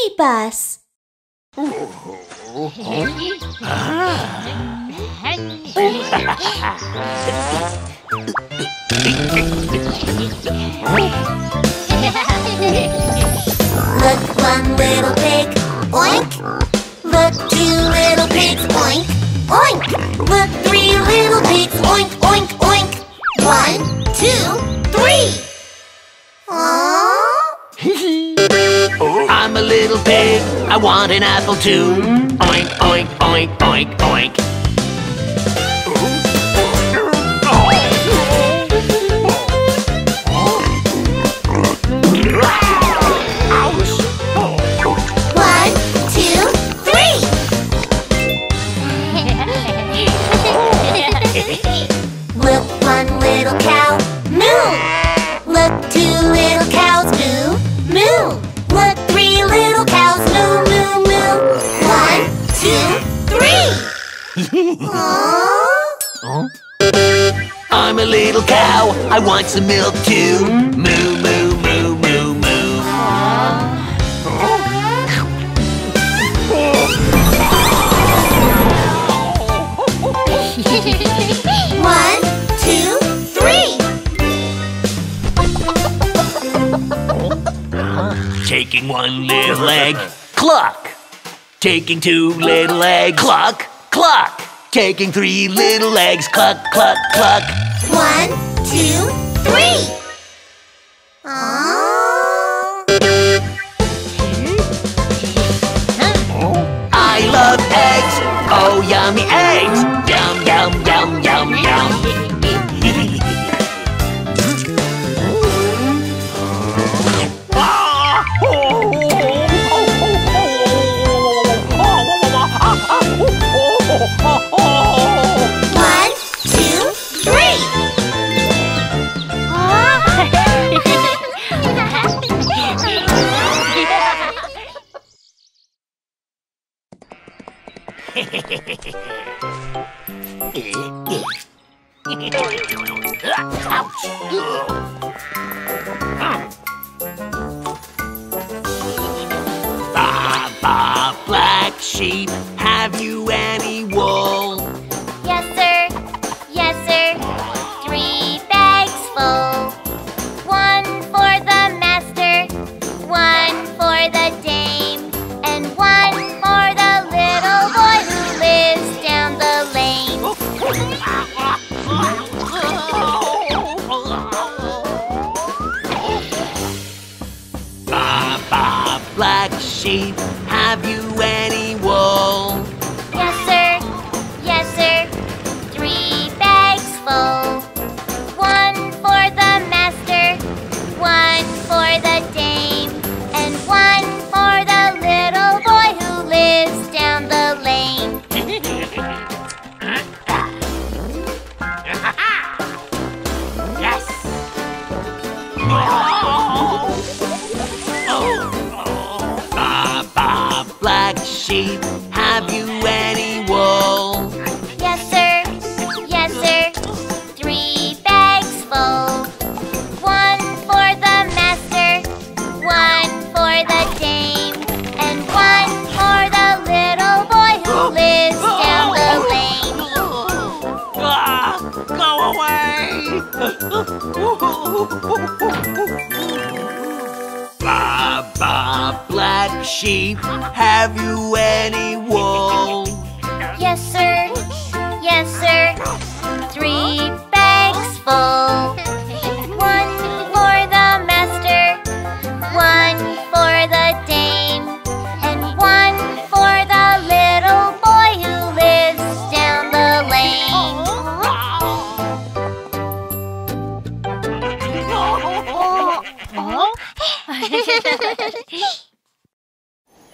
bee bus. Look, one little pig, oink. Look, two little pigs, oink, oink. Look, three little pigs, oink, oink, oink. One, two, three. Aww. I'm a little pig, I want an apple too. Oink, oink, oink, oink, oink. Taking one little egg, cluck. Taking two little eggs, cluck, cluck. Taking three little eggs, cluck, cluck, cluck. One, two, three. Aww. I love eggs, oh yummy eggs. Yum, yum, yum, yum, yum. Ba, ba, black sheep, have you black sheep, have you any ba, ba, black sheep, have you any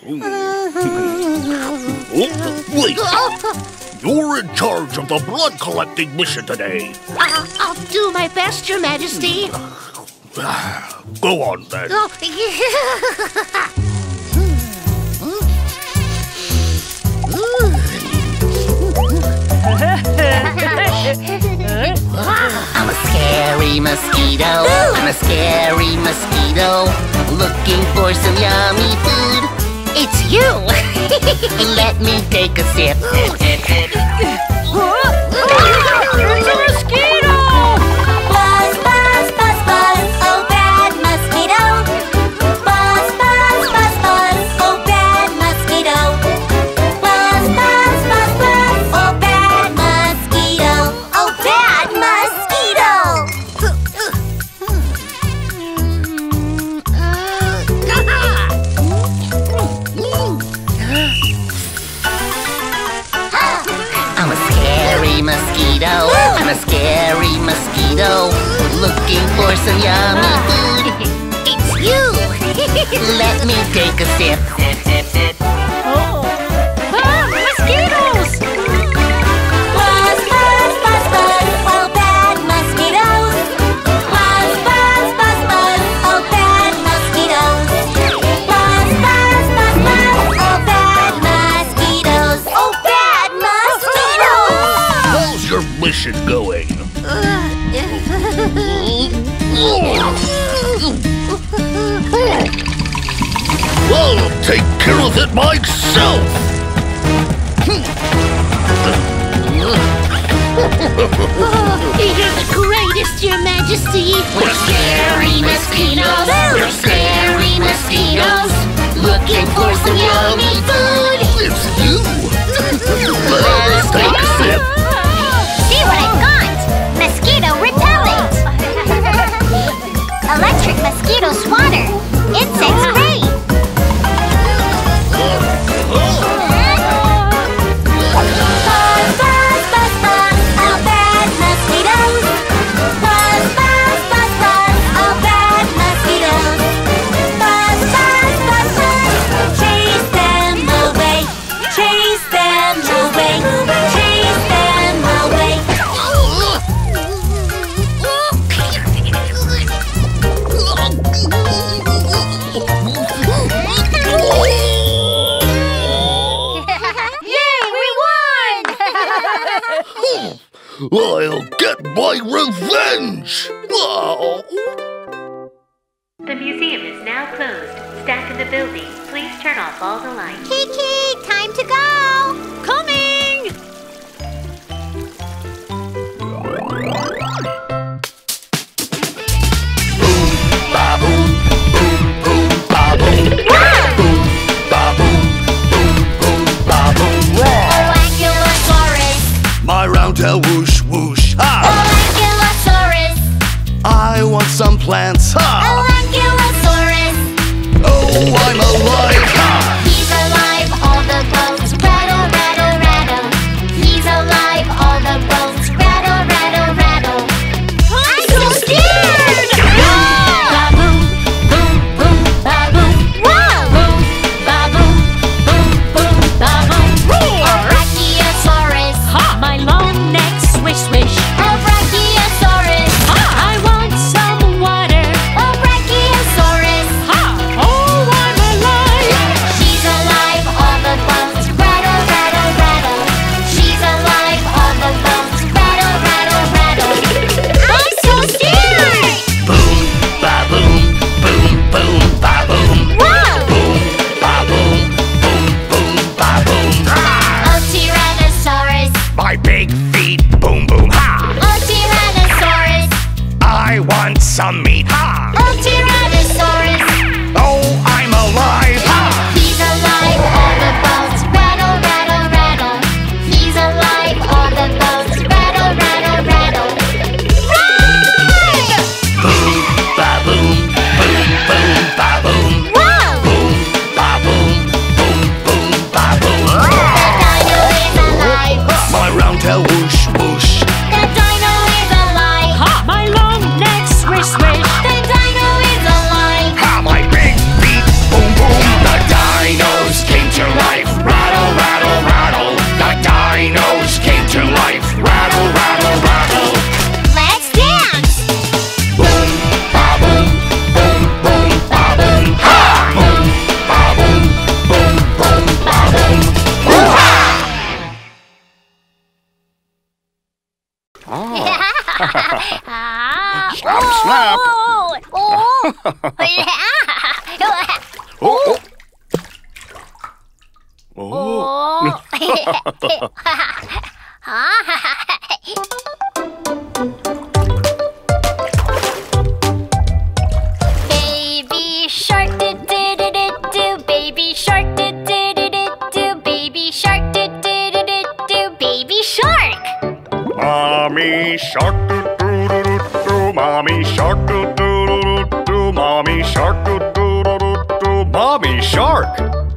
Wait! You're in charge of the blood collecting mission today. I'll, I'll do my best, Your Majesty. Go on then. Oh, I'm a scary mosquito. I'm a scary mosquito. Looking for some yummy food. It's you! Let me take a sip. care of it myself! oh, you're the greatest, Your Majesty! We're scary mosquitoes! We're scary mosquitoes! Looking for some yummy food! It's you! Let's take a sip! See what I've got! Mosquito repellent! Electric mosquito swatter! Please turn off all the lights. Kiki, time to go! Coming! Boom, ba boom, boom, boom, ba boom. Boom, ba boom, boom, boom, ba boom. Whoosh whoosh. I want some plants. ah, snap, oh, snap. Oh, oh. oh, oh. Oh. oh. baby shark do do do do do baby shark do do do do do baby shark do do do do do baby shark mommy shark do shark doo doo doo doo, mommy shark doo doo doo doo, mommy shark.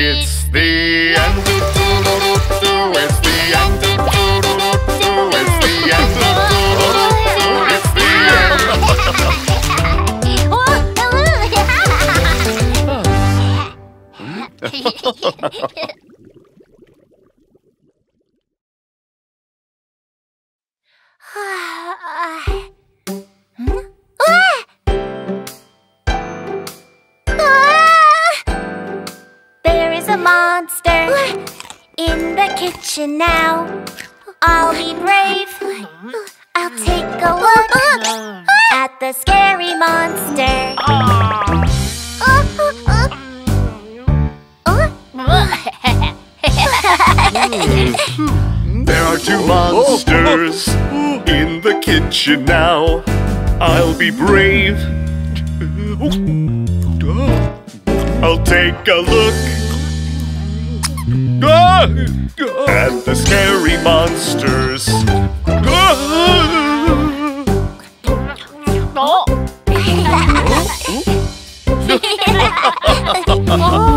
It's the end. It's the end. It's the end. It's the end. Ah. monster in the kitchen now. I'll be brave. I'll take a look at the scary monster. there are two monsters in the kitchen now. I'll be brave. I'll take a look and the scary monsters. No. Oh.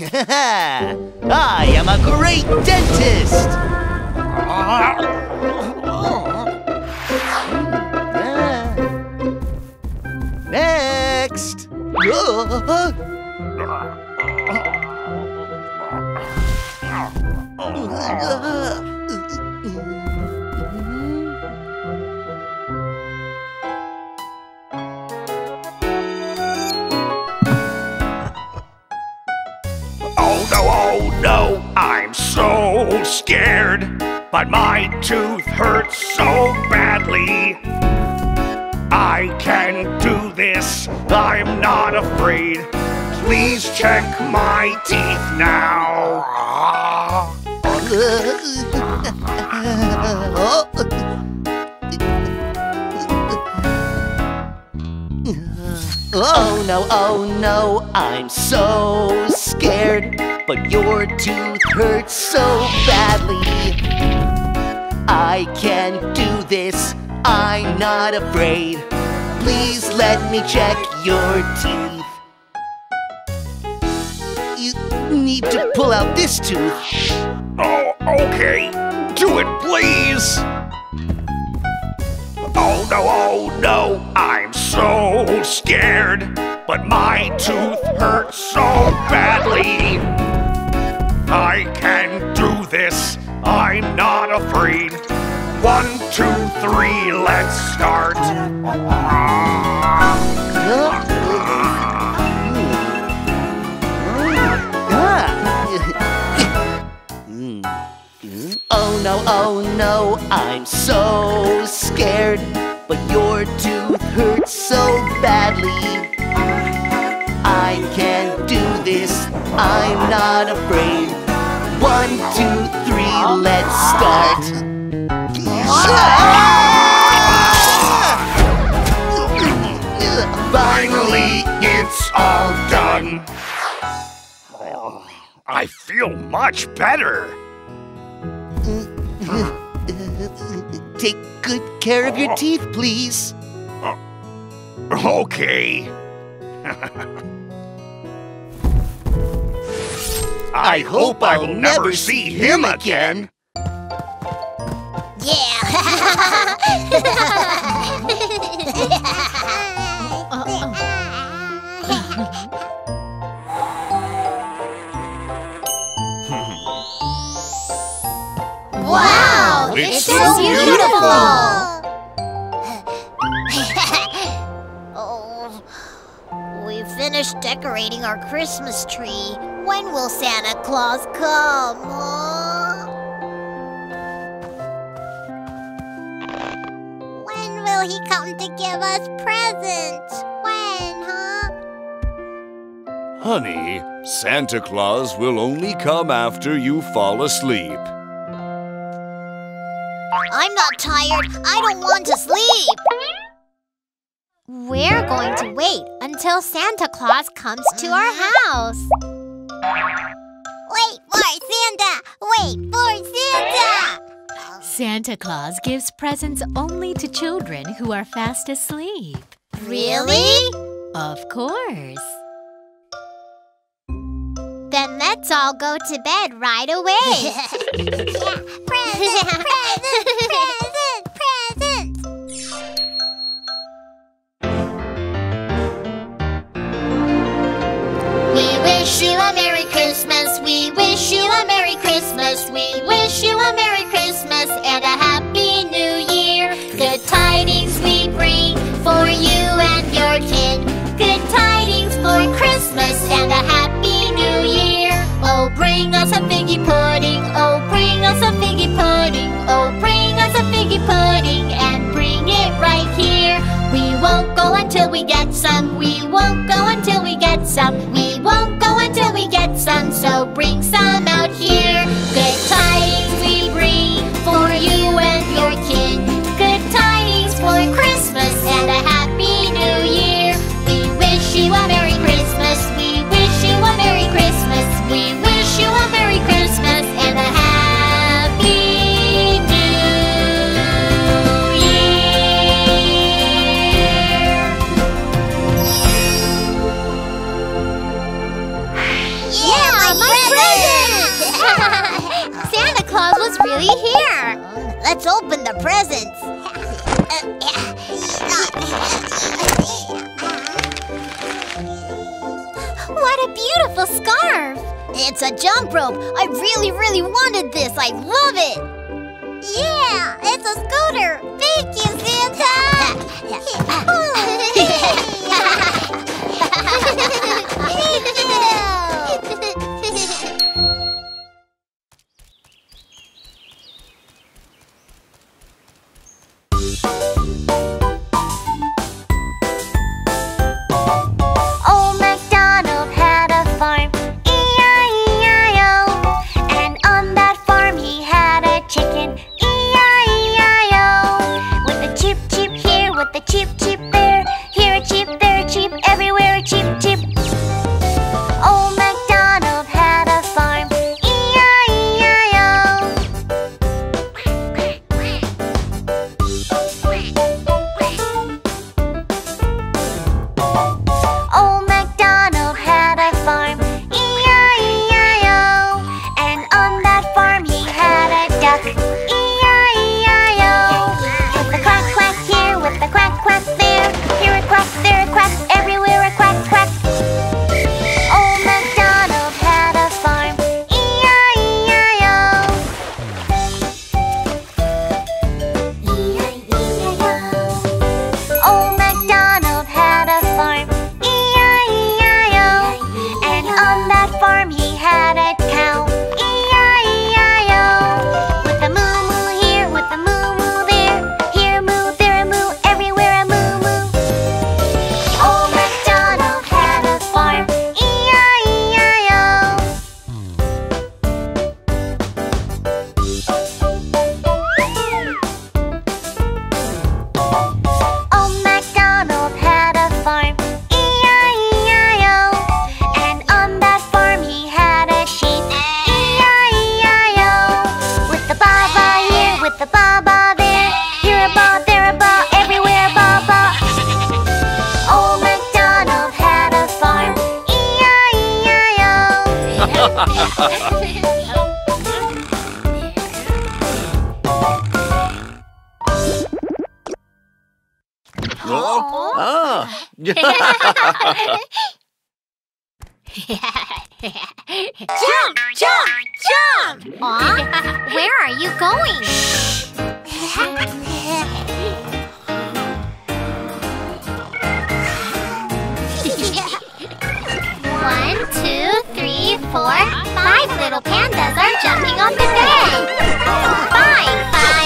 I am a great dentist! Next! Oh. scared, but my tooth hurts so badly. I can do this, I'm not afraid. Please check my teeth now. oh no, oh no, I'm so scared. But your tooth hurts so badly. I can do this, I'm not afraid. Please let me check your teeth. You need to pull out this tooth. Oh, okay. Do it, please. Oh no, oh no, I'm so scared. But my tooth hurts so badly. One, two, three, let's start. Oh no, oh no, I'm so scared. But your tooth hurts so badly. I can do this, I'm not afraid. One, two, three, let's start. Finally, it's all done. I feel much better. Take good care of your teeth, please. Okay. I hope I will never see him again. Wow! It's so beautiful! we finished decorating our Christmas tree. When will Santa Claus come? He come to give us presents? When, huh? Honey, Santa Claus will only come after you fall asleep. I'm not tired. I don't want to sleep. We're going to wait until Santa Claus comes to our house. Wait for Santa! Wait for Santa! Santa Claus gives presents only to children who are fast asleep. Really? Of course. Then let's all go to bed right away. present, present, present, present. Until we get some. We won't go until we get some. We won't go until we get some. So bring some out Let's open the presents. What a beautiful scarf! It's a jump rope. I really, really wanted this. I love it. Yeah, it's a scooter. Thank you, Santa. jump, jump, jump! Aw, where are you going? One, two, three, four, Five little pandas are jumping on the bed. Five, five.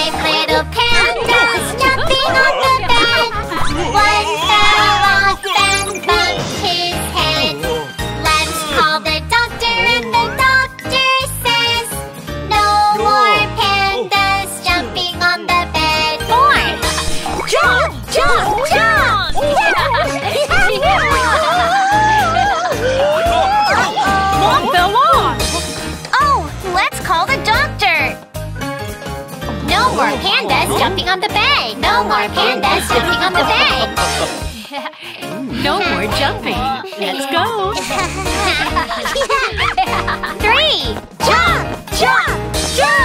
no more pandas jumping on the bed! no more jumping. Let's go. Three, jump, jump, jump!